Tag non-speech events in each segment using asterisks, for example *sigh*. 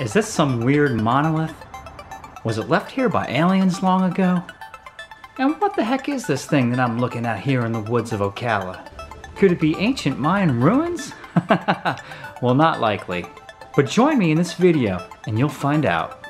Is this some weird monolith? Was it left here by aliens long ago? And what the heck is this thing that I'm looking at here in the woods of Ocala? Could it be ancient Mayan ruins? *laughs* well, not likely. But join me in this video and you'll find out.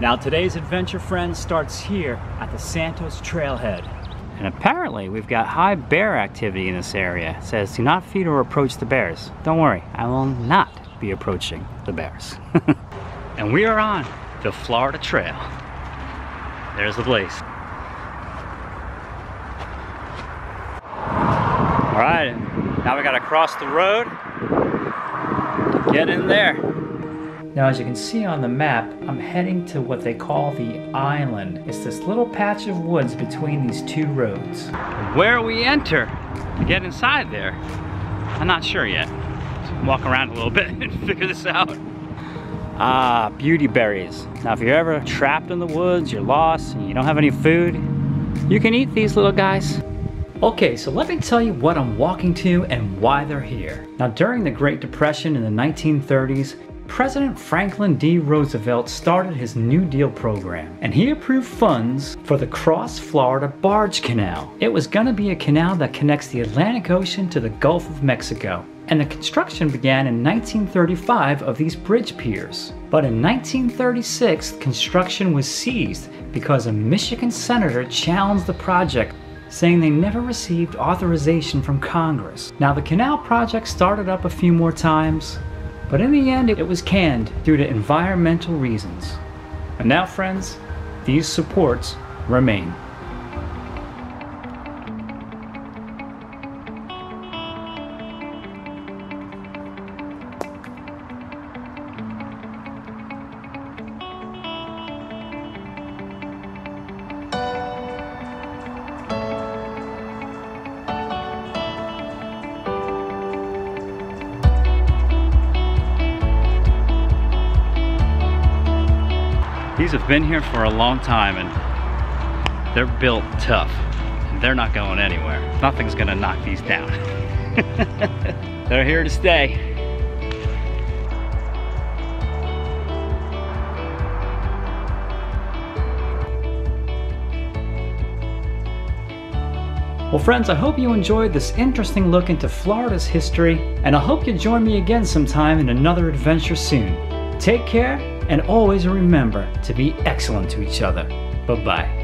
Now today's adventure, friends, starts here at the Santos Trailhead. And apparently we've got high bear activity in this area. It says do not feed or approach the bears. Don't worry, I will not be approaching the bears. *laughs* and we are on the Florida Trail. There's the place. All right, now we gotta cross the road get in there. Now as you can see on the map, I'm heading to what they call the island. It's this little patch of woods between these two roads. Where we enter to get inside there, I'm not sure yet. Let's walk around a little *laughs* bit and figure this out. Ah, beauty berries. Now if you're ever trapped in the woods, you're lost, and you don't have any food, you can eat these little guys. Okay, so let me tell you what I'm walking to and why they're here. Now during the Great Depression in the 1930s, President Franklin D. Roosevelt started his New Deal program, and he approved funds for the Cross Florida Barge Canal. It was going to be a canal that connects the Atlantic Ocean to the Gulf of Mexico, and the construction began in 1935 of these bridge piers. But in 1936, construction was seized because a Michigan senator challenged the project saying they never received authorization from Congress. Now the canal project started up a few more times, but in the end, it was canned due to environmental reasons. And now, friends, these supports remain. These have been here for a long time and they're built tough. They're not going anywhere. Nothing's gonna knock these down. *laughs* they're here to stay. Well friends, I hope you enjoyed this interesting look into Florida's history, and I hope you join me again sometime in another adventure soon. Take care, and always remember to be excellent to each other. Bye bye.